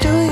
do